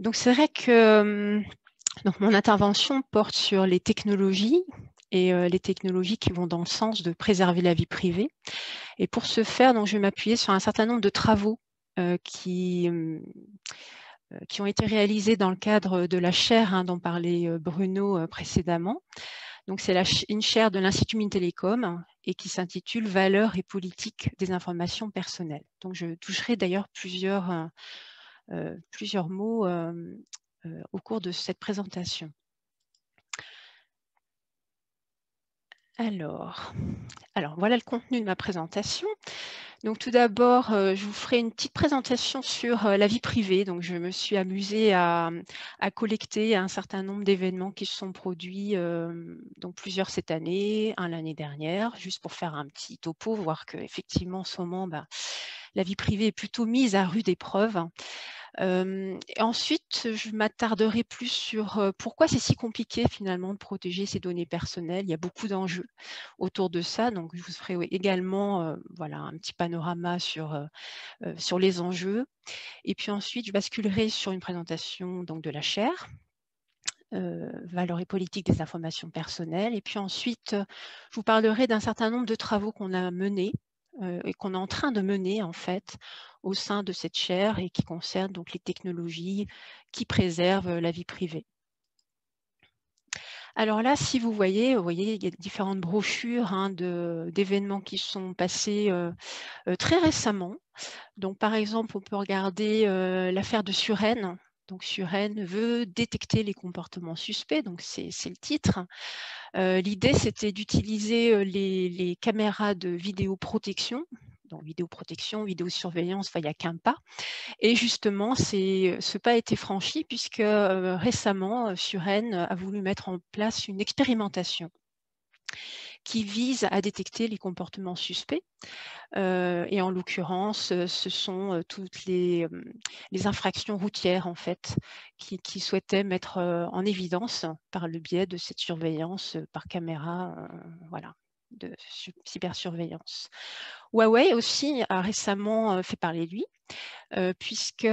Donc c'est vrai que donc, mon intervention porte sur les technologies et les technologies qui vont dans le sens de préserver la vie privée. Et pour ce faire, donc, je vais m'appuyer sur un certain nombre de travaux qui, qui ont été réalisés dans le cadre de la chaire hein, dont parlait Bruno précédemment. Donc, c'est une chaire de l'Institut Mintelecom et qui s'intitule Valeurs et politique des informations personnelles. Donc, je toucherai d'ailleurs plusieurs, plusieurs mots au cours de cette présentation. Alors, alors, voilà le contenu de ma présentation. Donc tout d'abord, je vous ferai une petite présentation sur la vie privée. Donc je me suis amusée à, collecter un certain nombre d'événements qui se sont produits, donc plusieurs cette année, un l'année dernière, juste pour faire un petit topo, voir qu'effectivement en ce moment, bah, la vie privée est plutôt mise à rude épreuve ensuite, je m'attarderai plus sur pourquoi c'est si compliqué finalement de protéger ces données personnelles. Il y a beaucoup d'enjeux autour de ça, donc je vous ferai également voilà, un petit panorama sur, sur les enjeux. Et puis ensuite, je basculerai sur une présentation donc, de la chaire. valeurs et politiques des informations personnelles. Et puis ensuite, je vous parlerai d'un certain nombre de travaux qu'on a menés et qu'on est en train de mener en fait au sein de cette chaire et qui concerne donc les technologies qui préservent la vie privée. Alors là, si vous voyez, vous voyez, il y a différentes brochures hein, d'événements qui sont passés très récemment. Donc, par exemple, on peut regarder l'affaire de Suresnes. Donc, Suresnes veut détecter les comportements suspects, donc c'est le titre. L'idée, c'était d'utiliser les, caméras de vidéoprotection, donc vidéoprotection, vidéosurveillance, il n'y a qu'un pas. Et justement, ce pas a été franchi puisque récemment, Suren a voulu mettre en place une expérimentation qui vise à détecter les comportements suspects. et en l'occurrence, ce sont toutes les, infractions routières en fait qui, souhaitaient mettre en évidence par le biais de cette surveillance par caméra, voilà, de cybersurveillance. Huawei aussi a récemment fait parler de lui, puisque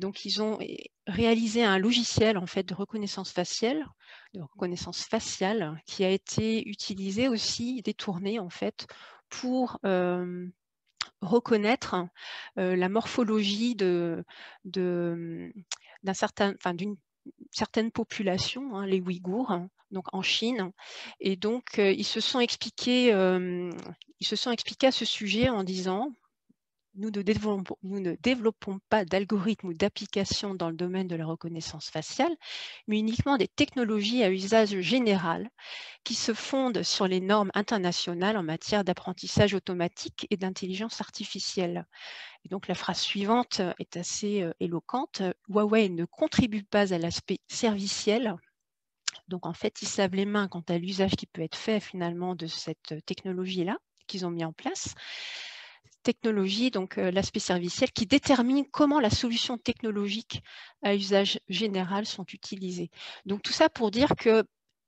donc ils ont réalisé un logiciel en fait de reconnaissance faciale, de reconnaissance faciale, qui a été utilisé aussi détourné en fait pour reconnaître la morphologie de, d'un certain, enfin, d'une certaine population, hein, les Ouïghours, donc en Chine. Et donc, ils se sont expliqués, ils se sont expliqués à ce sujet en disant nous ne, développons, pas d'algorithmes ou d'applications dans le domaine de la reconnaissance faciale, mais uniquement des technologies à usage général qui se fondent sur les normes internationales en matière d'apprentissage automatique et d'intelligence artificielle. Et donc la phrase suivante est assez éloquente. Huawei ne contribue pas à l'aspect serviciel donc en fait, ils savent les mains quant à l'usage qui peut être fait finalement de cette technologie-là qu'ils ont mis en place. Technologie, donc l'aspect serviciel, qui détermine comment la solution technologique à usage général sont utilisées. Donc tout ça pour dire que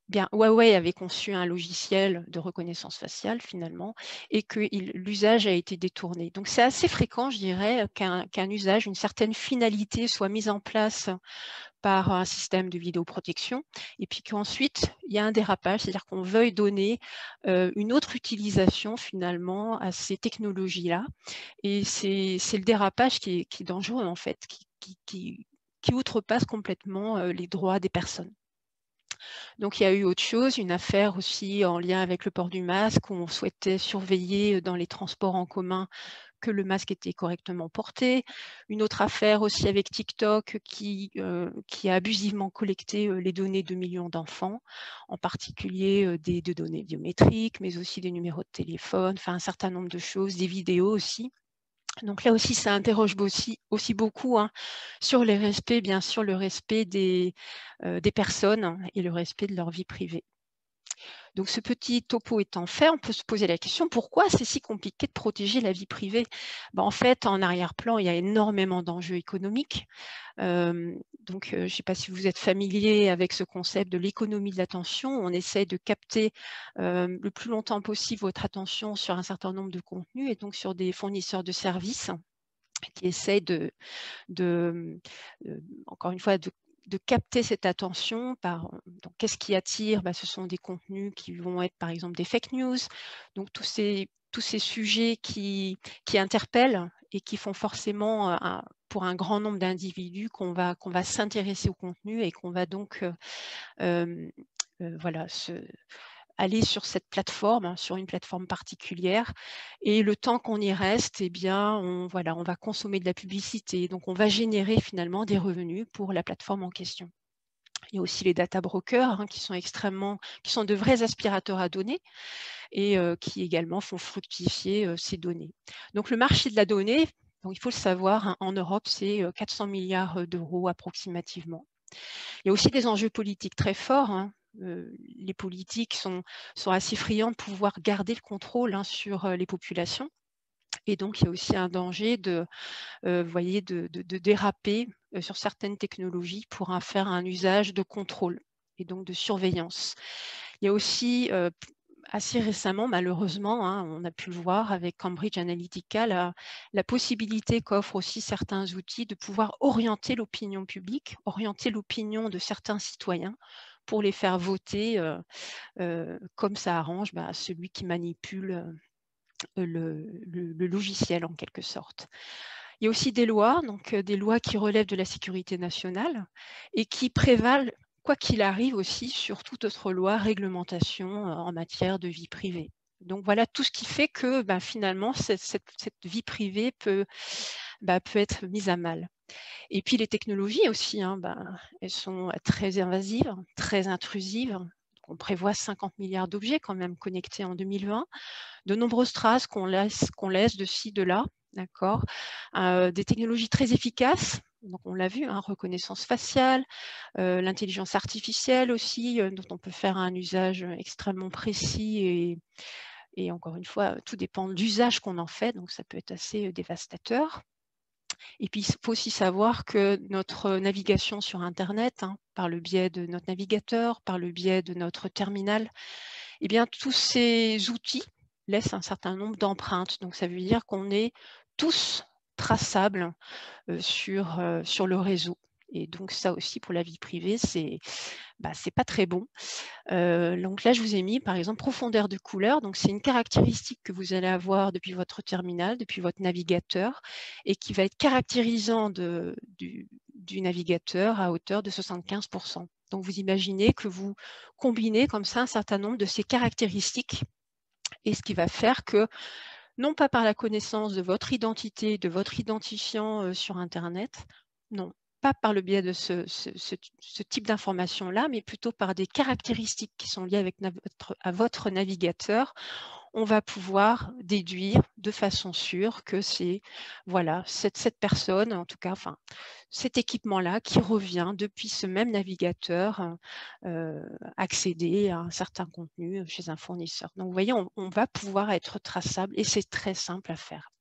Bien, Huawei avait conçu un logiciel de reconnaissance faciale finalement et que l'usage a été détourné. Donc c'est assez fréquent, je dirais, qu'un usage, une certaine finalité soit mise en place par un système de vidéoprotection et puis qu'ensuite il y a un dérapage, c'est-à-dire qu'on veuille donner une autre utilisation finalement à ces technologies-là. Et c'est le dérapage qui est, dangereux en fait, qui outrepasse complètement les droits des personnes. Donc il y a eu autre chose, une affaire aussi en lien avec le port du masque, où on souhaitait surveiller dans les transports en commun que le masque était correctement porté. Une autre affaire aussi avec TikTok qui, qui a abusivement collecté les données de millions d'enfants, en particulier des, des, données biométriques, mais aussi des numéros de téléphone, enfin un certain nombre de choses, des vidéos aussi. Donc là aussi, ça interroge aussi, beaucoup hein, sur les respects, bien sûr, le respect euh, des personnes et le respect de leur vie privée. Donc ce petit topo étant fait, on peut se poser la question pourquoi c'est si compliqué de protéger la vie privée? Ben, En fait, en arrière-plan, il y a énormément d'enjeux économiques. donc je ne sais pas si vous êtes familier avec ce concept de l'économie de l'attention. On essaie de capter le plus longtemps possible votre attention sur un certain nombre de contenus et donc sur des fournisseurs de services qui essaye de, encore une fois, de, capter cette attention par qu'est-ce qui attire? Bah, Ce sont des contenus qui vont être par exemple des fake news, donc tous ces, tous ces sujets qui, qui interpellent et qui font forcément pour un grand nombre d'individus qu'on va, qu'on va s'intéresser au contenu et qu'on va donc voilà, se, aller sur cette plateforme, hein, sur une plateforme particulière. Et le temps qu'on y reste, eh bien, on, voilà, on va consommer de la publicité. Donc, on va générer finalement des revenus pour la plateforme en question. Il y a aussi les data brokers hein, qui sont extrêmement, qui sont de vrais aspirateurs à données et qui également font fructifier ces données. Donc le marché de la donnée, il faut le savoir, hein, en Europe, c'est 400 milliards d'euros approximativement. Il y a aussi des enjeux politiques très forts les politiques sont, assez friands de pouvoir garder le contrôle hein, sur les populations. Et donc, il y a aussi un danger de, voyez, de, déraper sur certaines technologies pour faire un usage de contrôle et donc de surveillance. Il y a aussi assez récemment, malheureusement, hein, on a pu le voir avec Cambridge Analytica, la possibilité qu'offrent aussi certains outils de pouvoir orienter l'opinion publique, orienter l'opinion de certains citoyens pour les faire voter comme ça arrange bah, celui qui manipule le, logiciel en quelque sorte. Il y a aussi des lois, donc des lois qui relèvent de la sécurité nationale et qui prévalent, quoi qu'il arrive aussi, sur toute autre loi, réglementation en matière de vie privée. Donc voilà tout ce qui fait que bah, finalement cette, vie privée bah, peut être mise à mal. Et puis les technologies aussi, hein, ben, elles sont très invasives, très intrusives. On prévoit 50 milliards d'objets quand même connectés en 2020, de nombreuses traces qu'on laisse, de ci, de là, d'accord euh, Des technologies très efficaces, donc on l'a vu, hein, reconnaissance faciale, euh, l'intelligence artificielle aussi, euh, dont on peut faire un usage extrêmement précis et, et encore une fois, tout dépend de l'usage qu'on en fait, donc ça peut être assez dévastateur. Et puis, il faut aussi savoir que notre navigation sur Internet, hein, par le biais de notre navigateur, par le biais de notre terminal, eh bien, tous ces outils laissent un certain nombre d'empreintes. Donc, ça veut dire qu'on est tous traçables sur, sur le réseau. Et donc ça aussi pour la vie privée, c'est bah, pas très bon. donc là, je vous ai mis par exemple profondeur de couleur. Donc c'est une caractéristique que vous allez avoir depuis votre terminal, depuis votre navigateur, et qui va être caractérisant du, du, navigateur à hauteur de 75%. Donc vous imaginez que vous combinez comme ça un certain nombre de ces caractéristiques, et ce qui va faire que non pas par la connaissance de votre identité, de votre identifiant sur Internet, non, pas par le biais de ce, type d'information-là, mais plutôt par des caractéristiques qui sont liées avec à votre navigateur, on va pouvoir déduire de façon sûre que c'est voilà cette, personne, en tout cas, enfin, cet équipement-là qui revient depuis ce même navigateur euh, accéder à un certain contenu chez un fournisseur. Donc, vous voyez, on va pouvoir être traçable et c'est très simple à faire.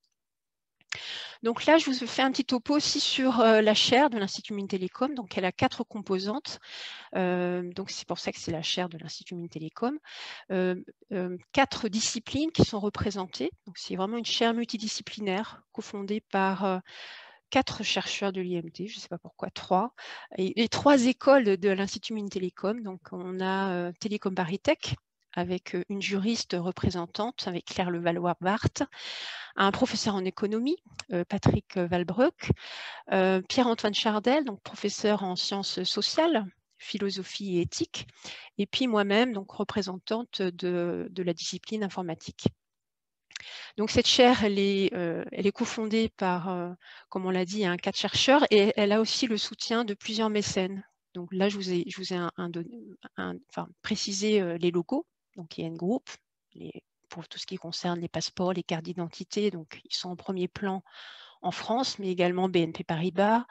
Donc là, je vous fais un petit topo aussi sur euh, la chaire de l'Institut Mines Télécom. Donc, elle a quatre composantes. Euh, donc, c'est pour ça que c'est la chaire de l'Institut Mines Télécom. Euh, quatre disciplines qui sont représentées. Donc, c'est vraiment une chaire multidisciplinaire cofondée par quatre chercheurs de l'IMT, je ne sais pas pourquoi, trois, et, trois écoles de l'Institut Mines Télécom. Donc, on a Télécom Paris avec une juriste représentante, avec Claire Levallois-Barthes, un professeur en économie, Patrick Valbruck, Pierre-Antoine Chardel, donc professeur en sciences sociales, philosophie et éthique, et puis moi-même, donc représentante de, la discipline informatique. Donc cette chaire, elle est, cofondée par, comme on l'a dit, un quatre chercheurs et elle a aussi le soutien de plusieurs mécènes. Donc là, je vous ai, vous précisé les locaux donc a une groupe pour tout ce qui concerne les passeports, les cartes d'identité. Donc ils sont en premier plan en France, mais également BNP Paribas,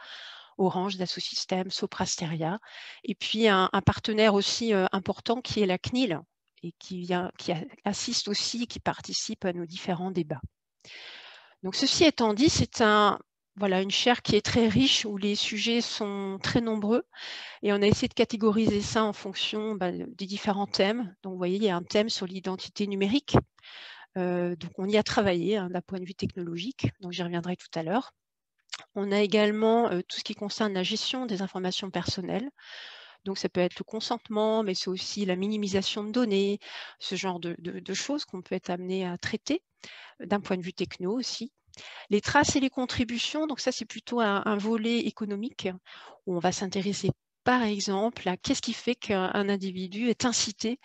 Orange, Dassault Systèmes, Soprasteria. Et puis un, partenaire aussi euh, important qui est la CNIL et qui, vient, qui assiste aussi, qui participe à nos différents débats. Donc ceci étant dit, c'est un, voilà, une chaire qui est très riche, où les sujets sont très nombreux. Et on a essayé de catégoriser ça en fonction bah, des différents thèmes. Donc, vous voyez, il y a un thème sur l'identité numérique. Euh, donc, on y a travaillé hein, d'un point de vue technologique. Donc, j'y reviendrai tout à l'heure. On a également tout ce qui concerne la gestion des informations personnelles. Donc, ça peut être le consentement, mais c'est aussi la minimisation de données, ce genre de, choses qu'on peut être amené à traiter d'un point de vue techno aussi. Les traces et les contributions, donc ça c'est plutôt un, volet économique où on va s'intéresser par exemple à qu'est-ce qui fait qu'un individu est incité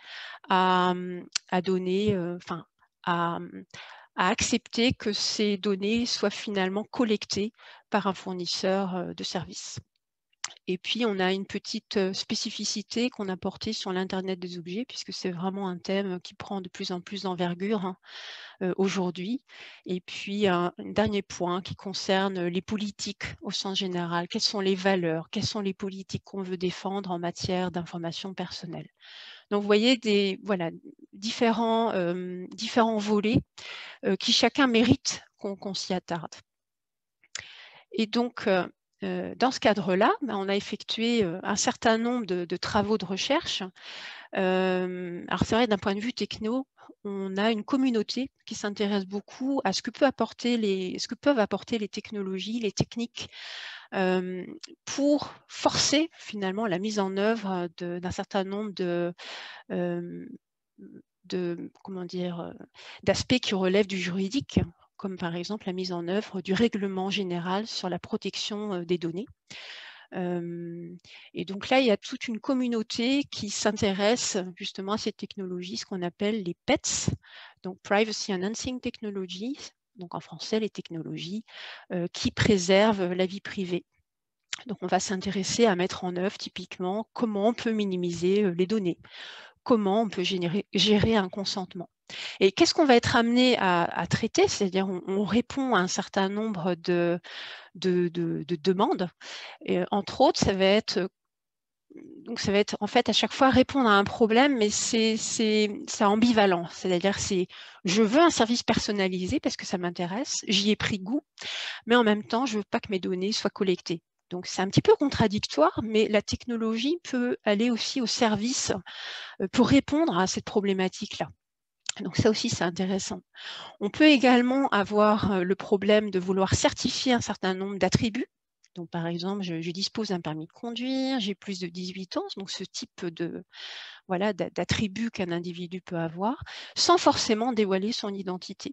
à, donner, enfin à, à accepter que ces données soient finalement collectées par un fournisseur de services. Et puis, on a une petite spécificité qu'on a portée sur l'Internet des objets, puisque c'est vraiment un thème qui prend de plus en plus d'envergure hein, aujourd'hui. Et puis, un, dernier point qui concerne les politiques au sens général. Quelles sont les valeurs? Quelles sont les politiques qu'on veut défendre en matière d'information personnelle? Donc, vous voyez des voilà, différents, différents volets qui chacun mérite qu'on s'y attarde. Et donc, dans ce cadre-là, ben, on a effectué un certain nombre de, travaux de recherche. alors c'est vrai, d'un point de vue techno, on a une communauté qui s'intéresse beaucoup à ce que, peut apporter les, ce que peuvent apporter les technologies, les techniques pour forcer finalement la mise en œuvre d'un certain nombre d'aspects qui relèvent du juridique comme par exemple la mise en œuvre du règlement général sur la protection des données. et donc là, il y a toute une communauté qui s'intéresse justement à ces technologies, ce qu'on appelle les PETS, donc Privacy Enhancing Technologies, donc en français les technologies qui préservent la vie privée. Donc on va s'intéresser à mettre en œuvre typiquement comment on peut minimiser les données, comment on peut gérer un consentement. Et qu'est-ce qu'on va être amené à, traiter? C'est-à-dire, on, répond à un certain nombre de, demandes. Et, entre autres, ça va être donc ça va être en fait à chaque fois répondre à un problème, mais c'est ambivalent. C'est-à-dire c'est je veux un service personnalisé parce que ça m'intéresse, j'y ai pris goût, mais en même temps je veux pas que mes données soient collectées. Donc c'est un petit peu contradictoire, mais la technologie peut aller aussi au service euh, pour répondre à cette problématique-là. Donc ça aussi, c'est intéressant. On peut également avoir le problème de vouloir certifier un certain nombre d'attributs. Donc par exemple, je, dispose d'un permis de conduire, j'ai plus de 18 ans, donc ce type de voilà d'attributs qu'un individu peut avoir, sans forcément dévoiler son identité.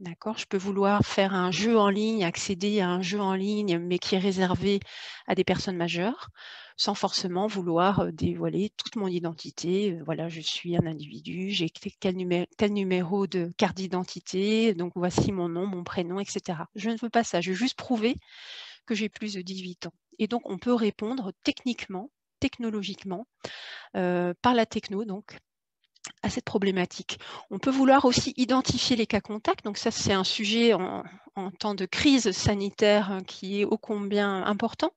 D'accord Je peux vouloir faire un jeu en ligne, accéder à un jeu en ligne, mais qui est réservé à des personnes majeures, sans forcément vouloir dévoiler toute mon identité. Voilà, je suis un individu, j'ai tel numéro, de carte d'identité, donc voici mon nom, mon prénom, etc. Je ne veux pas ça, je veux juste prouver que j'ai plus de 18 ans. Et donc, on peut répondre techniquement, technologiquement, par la techno, donc à cette problématique. On peut vouloir aussi identifier les cas contacts. Donc ça, c'est un sujet en, temps de crise sanitaire hein, qui est ô combien important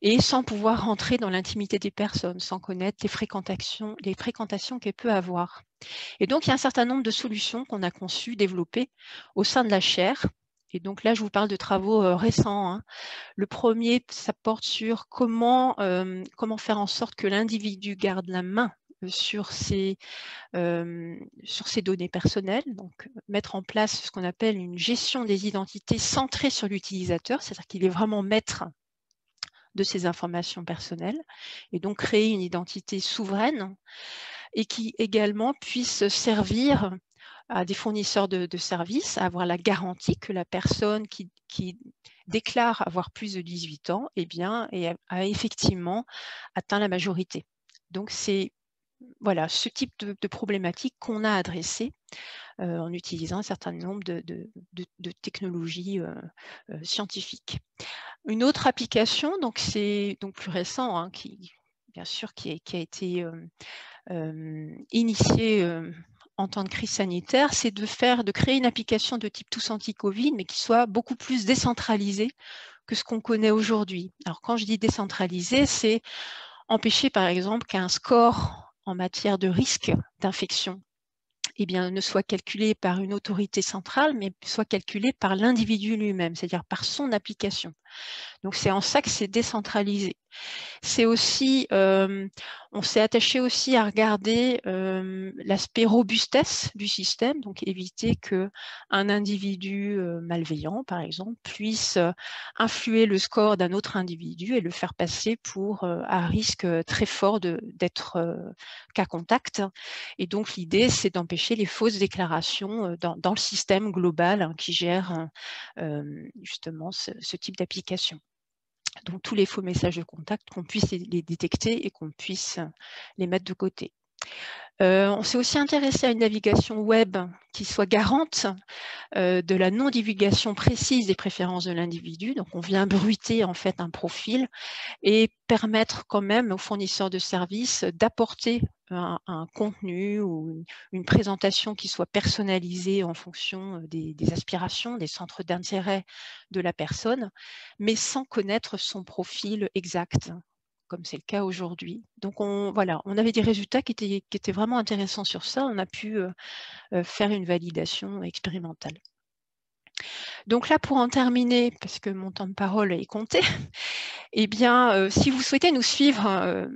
et sans pouvoir rentrer dans l'intimité des personnes, sans connaître les fréquentations, les fréquentations qu'elle peut avoir. Et donc, il y a un certain nombre de solutions qu'on a conçues, développées au sein de la chaire. Et donc là, je vous parle de travaux euh, récents. Hein. Le premier, ça porte sur euh, comment faire en sorte que l'individu garde la main sur ces, sur ces données personnelles, donc mettre en place ce qu'on appelle une gestion des identités centrée sur l'utilisateur, c'est-à-dire qu'il est vraiment maître de ces informations personnelles, et donc créer une identité souveraine et qui également puisse servir à des fournisseurs de, services avoir la garantie que la personne qui, qui, déclare avoir plus de 18 ans eh bien, a effectivement atteint la majorité. Donc c'est voilà, ce type de, problématique qu'on a adressé en utilisant un certain nombre de, technologies scientifiques. Une autre application, donc c'est donc plus récent, hein, qui bien sûr qui, a été initiée en temps de crise sanitaire, c'est de faire, de créer une application de type tous anti-Covid, mais qui soit beaucoup plus décentralisée que ce qu'on connaît aujourd'hui. Alors quand je dis décentralisé, c'est empêcher par exemple qu'un score en matière de risque d'infection eh bien, ne soit calculé par une autorité centrale, mais soit calculé par l'individu lui-même, c'est-à-dire par son application. Donc c'est en ça que c'est décentralisé. C'est aussi, euh, on s'est attaché aussi à regarder euh, l'aspect robustesse du système, donc éviter que un individu euh, malveillant, par exemple, puisse influer le score d'un autre individu et le faire passer pour un risque très fort d'être cas contact. Et donc l'idée, c'est d'empêcher les fausses déclarations dans, le système global hein, qui gère justement ce type d'application donc tous les faux messages de contact, qu'on puisse les détecter et qu'on puisse les mettre de côté. Euh, on s'est aussi intéressé à une navigation web qui soit garante euh, de la non-divulgation précise des préférences de l'individu. Donc, on vient bruiter en fait un profil et permettre quand même aux fournisseurs de services d'apporter un, contenu ou une, présentation qui soit personnalisée en fonction euh, des, des aspirations, des centres d'intérêt de la personne, mais sans connaître son profil exact comme c'est le cas aujourd'hui. Donc on, voilà, on avait des résultats qui étaient, vraiment intéressants sur ça. On a pu euh, euh, faire une validation expérimentale. Donc là, pour en terminer, parce que mon temps de parole est compté, eh bien, euh, si vous souhaitez nous suivre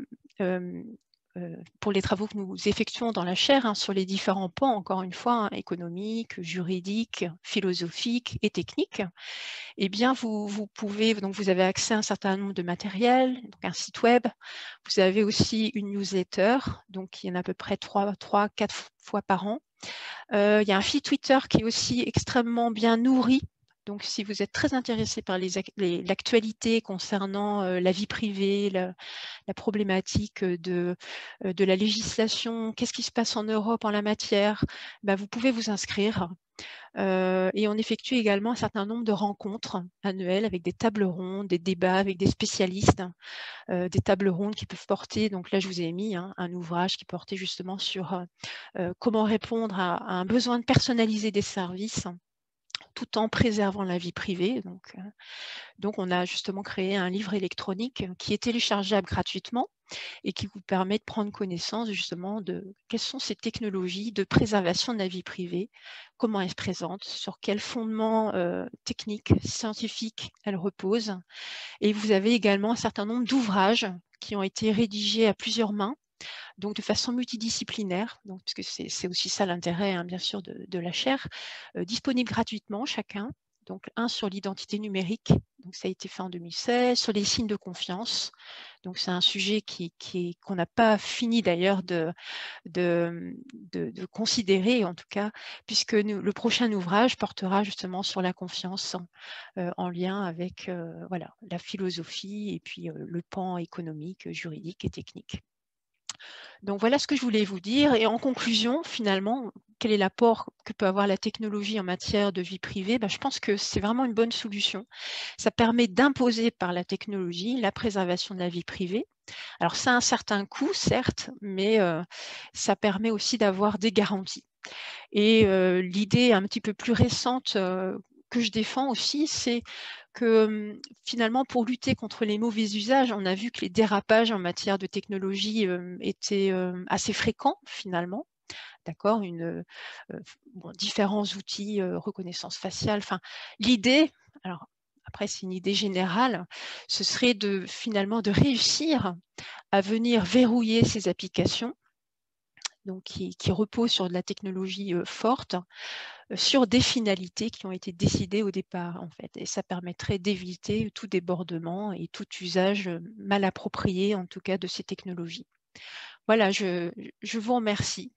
pour les travaux que nous effectuons dans la chaire hein, sur les différents pans, encore une fois, hein, économiques, juridiques, philosophiques et techniques, eh bien, vous, vous, pouvez, donc vous avez accès à un certain nombre de matériels, donc un site web, vous avez aussi une newsletter, donc il y en a à peu près 3, 3 4 fois par an. Euh, il y a un feed Twitter qui est aussi extrêmement bien nourri donc, si vous êtes très intéressé par l'actualité concernant euh, la vie privée, la, problématique de, euh, de, la législation, qu'est-ce qui se passe en Europe en la matière, bah, vous pouvez vous inscrire. Euh, et on effectue également un certain nombre de rencontres annuelles avec des tables rondes, des débats avec des spécialistes, des tables rondes qui peuvent porter, donc là je vous ai mis hein, un ouvrage qui portait justement sur comment répondre à, un besoin de personnaliser des services tout en préservant la vie privée. Donc, euh, donc, on a justement créé un livre électronique qui est téléchargeable gratuitement et qui vous permet de prendre connaissance justement de quelles sont ces technologies de préservation de la vie privée, comment elles se présentent, sur quel fondement euh, technique, scientifique elles reposent. Et vous avez également un certain nombre d'ouvrages qui ont été rédigés à plusieurs mains donc de façon multidisciplinaire, donc, puisque c'est aussi ça l'intérêt, hein, bien sûr, de, la chaire, euh, disponible gratuitement chacun. Donc un sur l'identité numérique, donc ça a été fait en 2016, sur les signes de confiance. Donc c'est un sujet qu'on n'a pas fini d'ailleurs de, de, considérer, en tout cas, puisque le prochain ouvrage portera justement sur la confiance euh, en lien avec euh, voilà, la philosophie et puis le pan économique, juridique et technique. Donc voilà ce que je voulais vous dire. Et en conclusion, finalement, quel est l'apport que peut avoir la technologie en matière de vie privée? Ben, Je pense que c'est vraiment une bonne solution. Ça permet d'imposer par la technologie la préservation de la vie privée. Alors ça a un certain coût, certes, mais euh, ça permet aussi d'avoir des garanties. Et euh, l'idée un petit peu plus récente euh, que je défends aussi, c'est que finalement, pour lutter contre les mauvais usages, on a vu que les dérapages en matière de technologie étaient assez fréquents finalement. D'accord, différents outils, reconnaissance faciale. Enfin, l'idée, alors après c'est une idée générale, ce serait de finalement de réussir à venir verrouiller ces applications donc qui, qui, repose sur de la technologie forte, sur des finalités qui ont été décidées au départ, en fait. Et ça permettrait d'éviter tout débordement et tout usage mal approprié, en tout cas, de ces technologies. Voilà, je, je vous remercie.